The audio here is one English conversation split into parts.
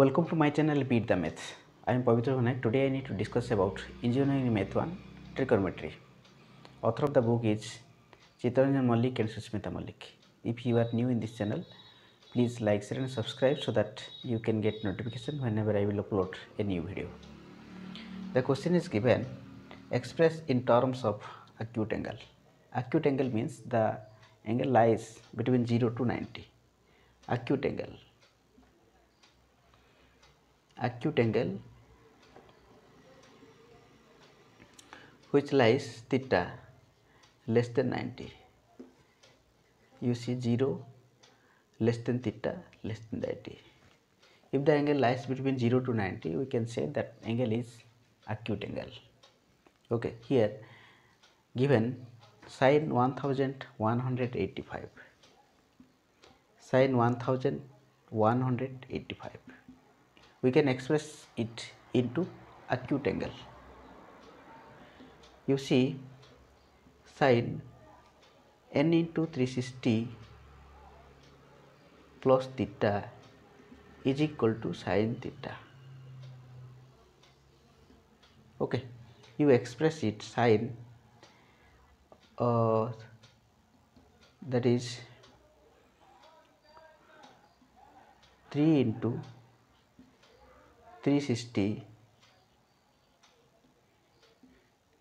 Welcome to my channel Beat the Maths. I am Pavitra Bhanak. Today I need to discuss about Engineering Math 1 Trigonometry. Author of the book is Chitaranjan Malik and Susmita Malik. If you are new in this channel, please like, share and subscribe so that you can get notification whenever I will upload a new video. The question is given express in terms of acute angle. Acute angle means the angle lies between 0 to 90. Acute angle acute angle which lies theta less than 90 you see 0 less than theta less than 90 if the angle lies between 0 to 90 we can say that angle is acute angle. Okay here given sine 1185 sine 1185 we can express it into acute angle. You see sine n into 360 plus theta is equal to sine theta. Okay you express it sine uh, that is 3 into 360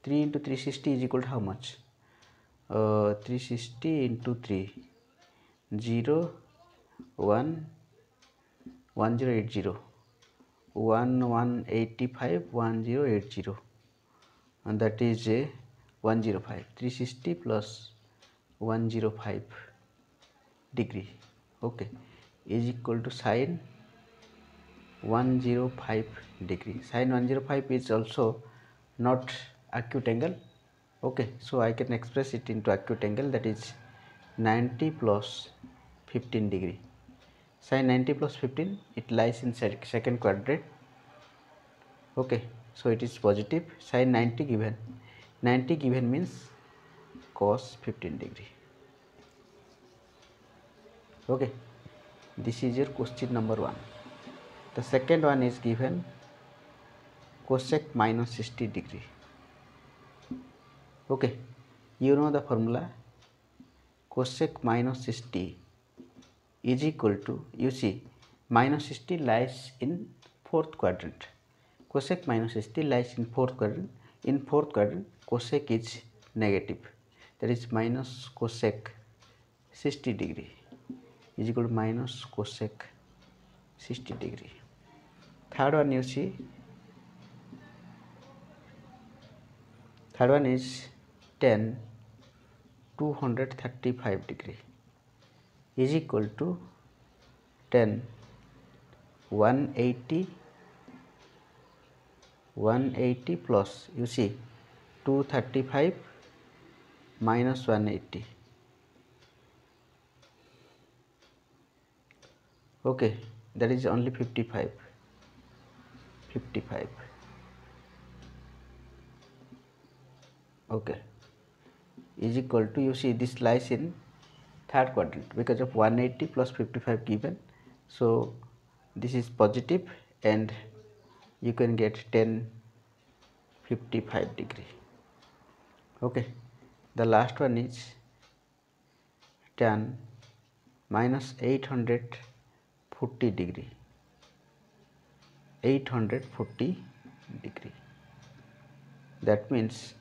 3 into 360 is equal to how much? Uh, 360 into 3 0 1 1080 1185 1080 and that is a 105 360 plus 105 degree. Okay. Is equal to sine 105 degree. Sine 105 is also not acute angle. Okay so i can express it into acute angle that is 90 plus 15 degree. Sine 90 plus 15 it lies in second quadrant okay so it is positive. Sine 90 given. 90 given means cos 15 degree. Okay this is your question number one the second one is given cosec minus 60 degree okay you know the formula cosec minus 60 is equal to you see minus 60 lies in fourth quadrant cosec minus 60 lies in fourth quadrant in fourth quadrant cosec is negative that is minus cosec 60 degree is equal to minus cosec 60 degree third one you see third one is tan 235 degree. Is equal to tan 180 180 plus you see 235 minus 180 okay that is only 55 55 okay. Is equal to you see this lies in third quadrant because of 180 plus 55 given. So this is positive and you can get tan 55 degree. Okay. The last one is tan minus 840 degree 840 degree. That means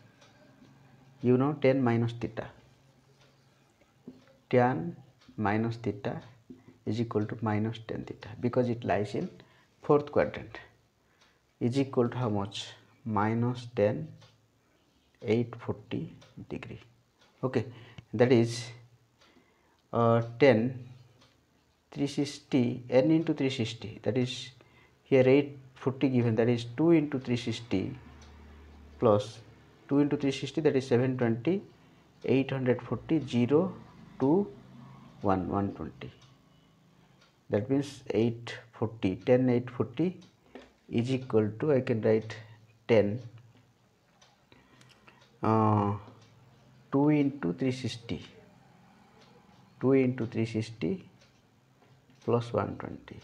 you know tan minus theta. Tan minus theta is equal to minus tan theta because it lies in fourth quadrant. Is equal to how much? Minus tan 840 degree. Okay that is uh, tan 360 n into 360 that is here 840 given that is 2 into 360 plus 2 into 360 that is 720 840 0 to 1 120 that means 840 tan 840 is equal to I can write tan uh, 2 into 360 2 into 360 plus 120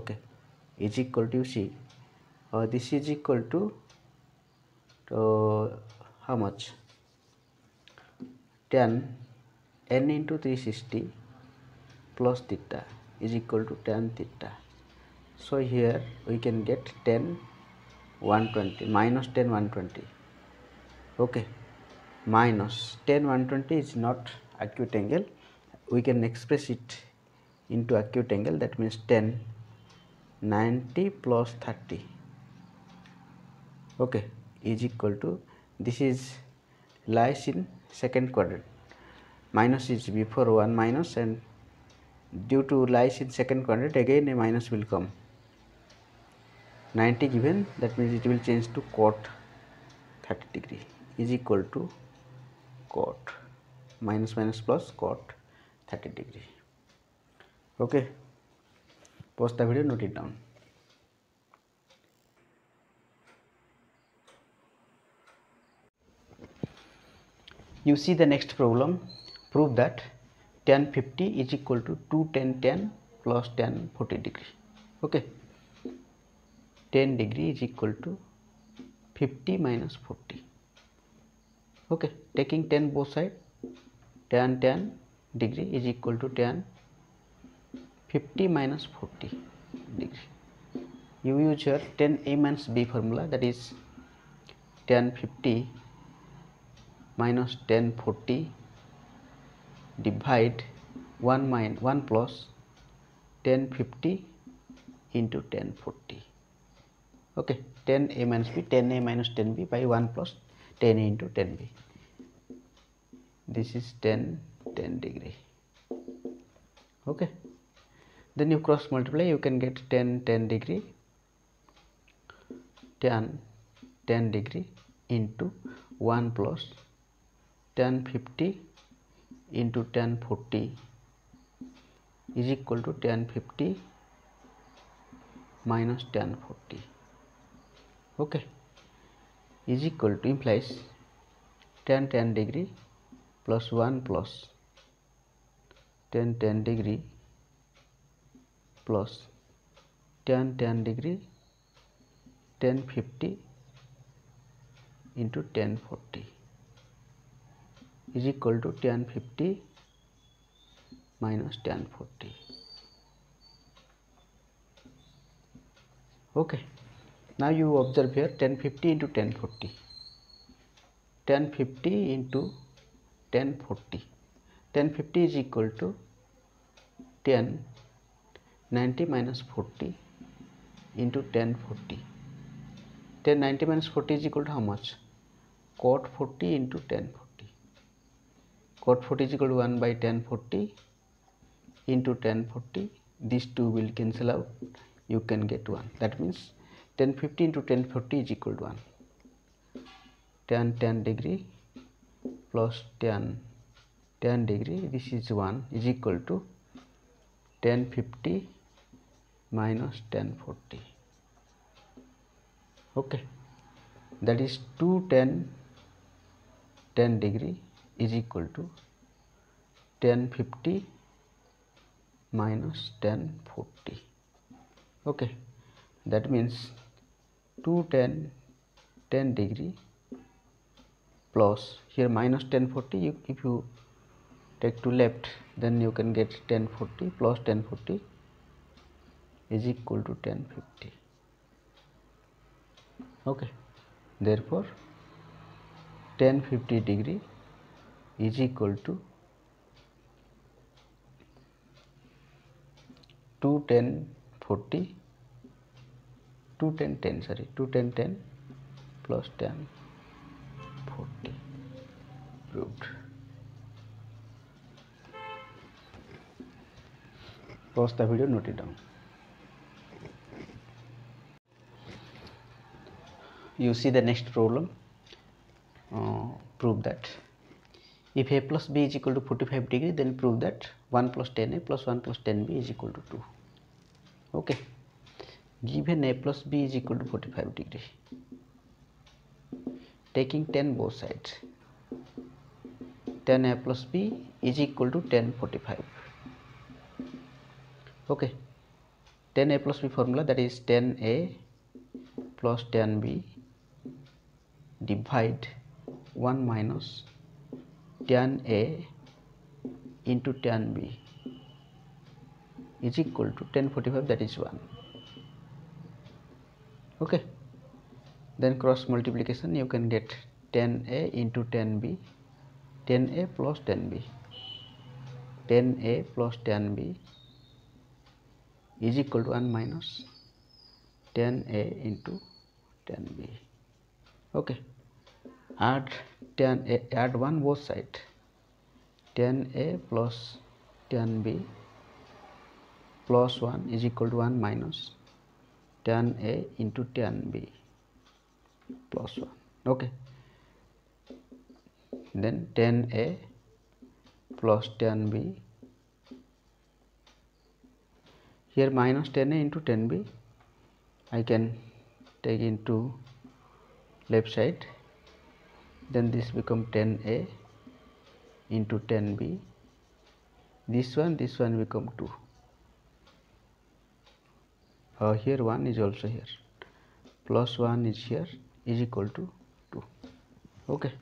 okay is equal to c. Uh, this is equal to uh, how much? tan n into 360 plus theta is equal to tan theta. So here we can get tan 120 minus tan 120 okay. Minus tan 120 is not acute angle. We can express it into acute angle. That means tan 90 plus 30 okay is equal to this is lies in second quadrant. Minus is before one minus and due to lies in second quadrant again a minus will come. 90 given that means it will change to cot 30 degree. Is equal to cot. Minus minus plus cot 30 degree. Okay pause the video note it down. You see the next problem. Prove that tan 50 is equal to 2 tan 10 plus tan 40 degree. Okay. 10 degree is equal to 50 minus 40 okay. Taking tan both side tan 10 degree is equal to tan 50 minus 40 degree. You use your tan a minus b formula that is tan 50 minus tan 40 divide 1 minus 1 plus tan 50 into tan 40 okay tan a minus b tan a minus tan b by 1 plus tan a into tan b. This is tan 10 degree. Okay then you cross multiply you can get tan 10 degree. tan 10 degree into 1 plus tan 50 into tan 40 is equal to tan 50 minus tan 40 okay. Is equal to implies tan 10 degree plus 1 plus tan 10 degree plus tan 10 degree tan 50 into tan 40 is equal to tan 50 minus tan 40 okay. Now you observe here tan 50 into tan 40 tan 50 into tan 40 tan 50 is equal to tan 90 minus 40 into tan 40 tan 90 minus 40 is equal to how much? Cot 40 into tan 40 cot 40 is equal to 1 by tan 40 into tan 40 these two will cancel out. You can get 1 that means tan 50 into tan 40 is equal to 1 tan 10 degree plus tan 10 degree this is 1 is equal to tan 50 minus tan 40 okay. That is 2 tan 10 degree is equal to tan 50 minus tan 40 okay. That means 2 tan 10 degree plus here minus tan 40 you, if you take to left then you can get tan 40 plus tan 40 is equal to tan 50 okay. Therefore tan 50 degree is equal to 2 tan 40 2 tan 10 sorry 2 tan 10 plus tan 40 proved. Pause the video note it down you see the next problem uh, prove that. If a plus b is equal to 45 degree then prove that 1 plus tan a plus 1 plus tan b is equal to 2 okay. Given a plus b is equal to 45 degree. Taking tan both sides. tan a plus b is equal to tan 45 okay. tan a plus b formula that is tan a plus tan b divide 1 minus tan a into tan b is equal to tan 45 that is 1 okay. Then cross multiplication you can get tan a into 10b tan a plus 10b tan a plus tan b is equal to 1 minus tan a into tan b okay add tan a add 1 both side. tan a plus tan b plus 1 is equal to 1 minus tan a into tan b plus 1 okay. Then tan a plus tan b here minus tan a into tan b I can take into left side then this become tan a into tan b this one this one become 2 uh, here 1 is also here. Plus 1 is here is equal to 2 okay.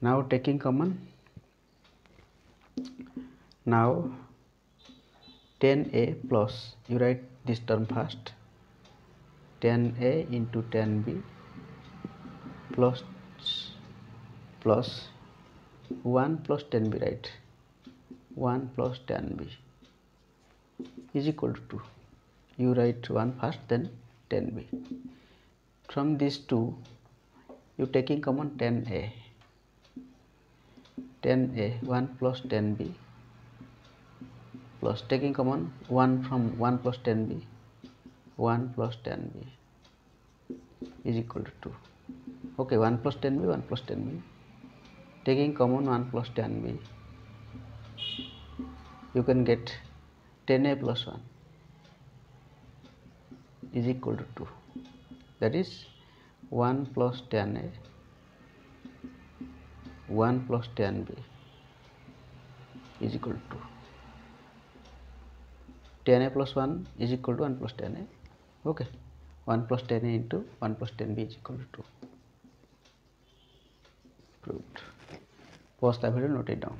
Now taking common. Now tan a plus you write this term first. tan a into tan b plus plus 1 plus tan b right? 1 plus tan b is equal to 2 you write 1 first then tan b from these two you taking common tan a 10a 1 plus tan b plus taking common 1 from 1 plus tan b 1 plus tan b is equal to 2 okay 1 plus tan b 1 plus tan b taking common 1 plus tan b you can get tan a plus 1 is equal to 2 that is 1 plus tan a 1 plus tan b is equal to 2 tan a plus 1 is equal to 1 plus tan a okay. 1 plus tan a into 1 plus tan b is equal to 2 pause the video note it down